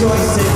rejoicing.